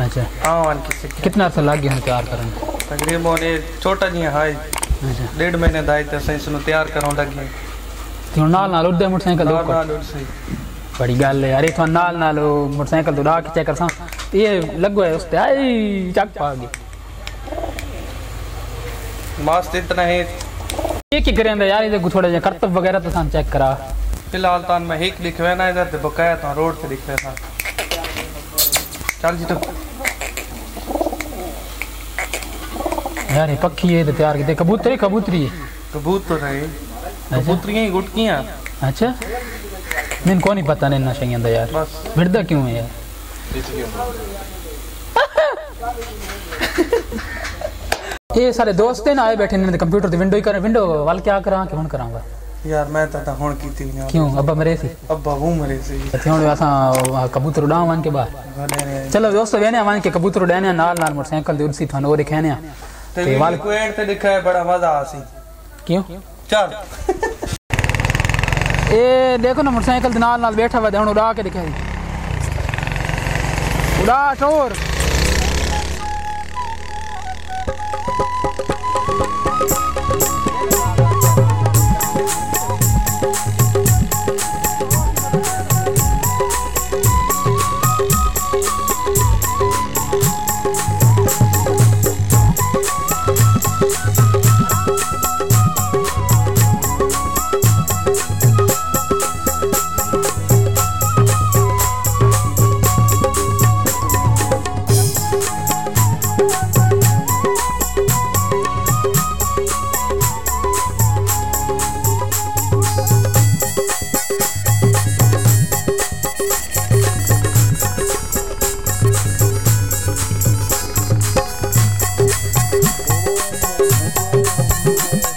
अच्छा। हाँ वन की सिक्के कितना अर्सा लग गया तैयार करण तकरीबन ये छोटा जी है अच्छा। डेढ़ महीने दाई ते तो सही सुनो तैयार करो लगी। तो नाल नाल उड़दे मोटरसाइकिल नाल नाल उड़ सही। बड़ी गल है यार इथों नाल नाल मोटरसाइकिल दुड़ा के चेक करसा। ये लगो है उस ते आई चक पा गई मस्त तो इतना है। ये की करें यार इधर थोड़ा जा करतब वगैरह तो सान चेक करा। फ़िलहाल तो तान में एक लिखवे ना इधर ते बकाया तो रोड पे लिखवे था। चल जी तो यार ये पक्षी है तो तैयार कितने कबूतरी कबूतरी कबूतर है कबूतरियाँ ही गुटकियाँ अच्छा मैं कौन ही पता नहीं ना चाहिए था यार बिरदा क्यों है यार ये सारे दोस्त ना आए बैठे ने कंप्यूटर की विंडो ही कर विंडो वाल क्या करा कि कौन कराऊँगा यार मैं तो ताता हुन कीती ना क्यों? अब्बा मरे से? अब्बा वो मरे से। थियोण असा कबूतर उड़ा वन के बाहर चलो दोस्तों वेने वन के कबूतर उड़ाने नाल नाल मोटरसाइकिल दे उसी थाने और दिखाने ते वाल कोएड ते दिखाए बड़ा मज़ा आसी क्यों? चल। ए देखो ना मोटरसाइकिल दे नाल नाल बैठा हुआ है उड़ा के दिखाई उड़ा टोर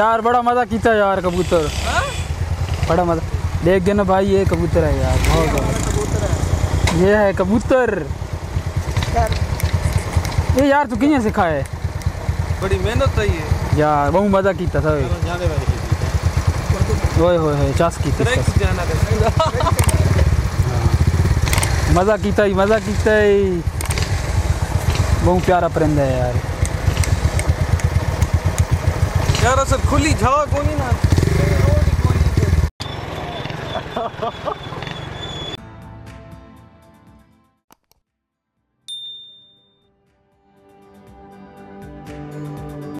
यार बड़ा मज़ा कीता यार कबूतर। बड़ा मज़ा। देख गए ना भाई ये कबूतर है यार बहुत। ये है। कबूतर। ये यार तू किया सिखा है? बड़ी मेहनत है। ये यार बहुत मज़ा किया था। ओए होए होए चस की मज़ा किया ही मज़ा कीता ही। बहुत प्यारा परिंदा है यार। यार असल खुली जगह कोनी ना।